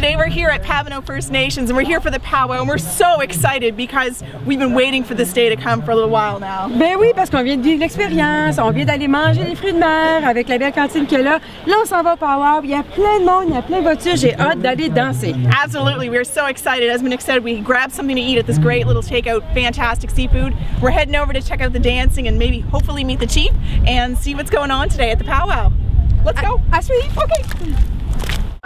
today we're here at Pabineau First Nations and we're here for the powwow and we're so excited because we've been waiting for this day to come for a little while now. Ben oui, parce qu'on vient de vivre l'expérience, on vient d'aller manger des fruits de mer avec la belle cantine qu'il y a là. Là, on s'en va au powwow, il y a plein de monde, il y a plein de voitures, j'ai hâte d'aller danser. Absolutely, we're so excited. As Monique said, we grabbed something to eat at this great little takeout, fantastic seafood. We're heading over to check out the dancing and maybe hopefully meet the chief and see what's going on today at the powwow. Let's go. À suivre. Okay.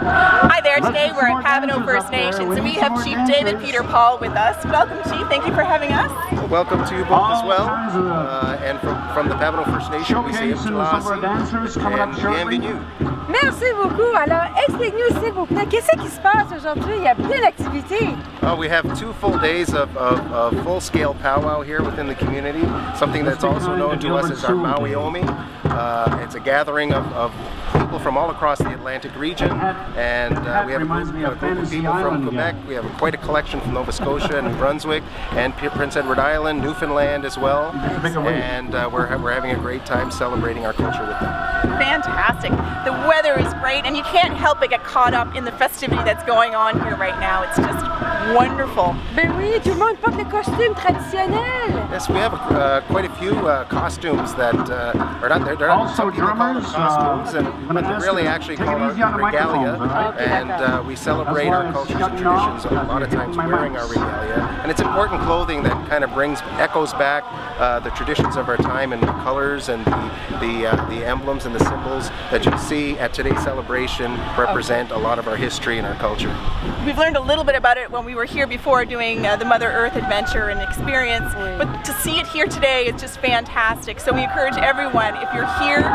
Hi there, today we're at Pabineau First Nations and we have Chief David Peter Paul with us. Welcome Chief, thank you for having us. Welcome to you both as well. Uh, and from, from the Pabineau First Nation, we say Mtalasi and bienvenue. Merci beaucoup. Alors, explique-nous s'il vous plaît, qu'est-ce qui se passe aujourd'hui? Il y a plein d'activités. Uh, we have two full days of, of, of full-scale powwow here within the community, something that's also known to us as our Mawiomi. Uh, it's a gathering of, of people from all across the Atlantic region, and uh, we have a group, a group of people from Quebec. We have quite a collection from Nova Scotia and New Brunswick, and P Prince Edward Island, Newfoundland as well. And uh, we're, we're having a great time celebrating our culture with them. Fantastic. The weather is great, and you can't help but get caught up in the festivity that's going on here right now. It's just wonderful. Ben oui, tout le monde porte des costumes traditionnels. Yes, we have uh, quite a few uh, costumes that uh, are not, they're, they're not, some people call costumes, and, but they're really actually called our regalia, and uh, we celebrate our cultures and traditions a lot of times wearing our regalia. And it's important clothing that kind of brings, echoes back uh, the traditions of our time and the colors and the, the, uh, the emblems and the symbols that you see at today's celebration represent a lot of our history and our culture. We've learned a little bit about it when we were here before doing uh, the Mother Earth adventure and experience, but to see it here today is just fantastic. So we encourage everyone, if you're here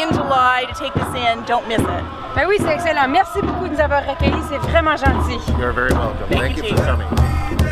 in July to take this in, don't miss it. Ben oui, c'est excellent. Merci beaucoup de nous avoir accueillis, c'est vraiment gentil. You're very welcome. Thank Thank, you, you for coming.